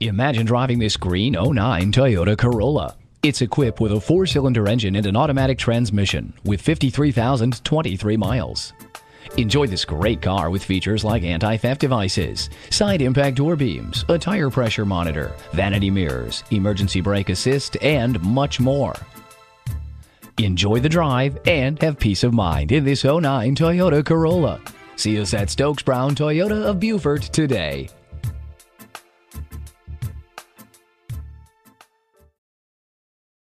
Imagine driving this green 09 Toyota Corolla. It's equipped with a four cylinder engine and an automatic transmission with 53,023 miles. Enjoy this great car with features like anti theft devices, side impact door beams, a tire pressure monitor, vanity mirrors, emergency brake assist, and much more. Enjoy the drive and have peace of mind in this 09 Toyota Corolla. See us at Stokes Brown Toyota of Beaufort today.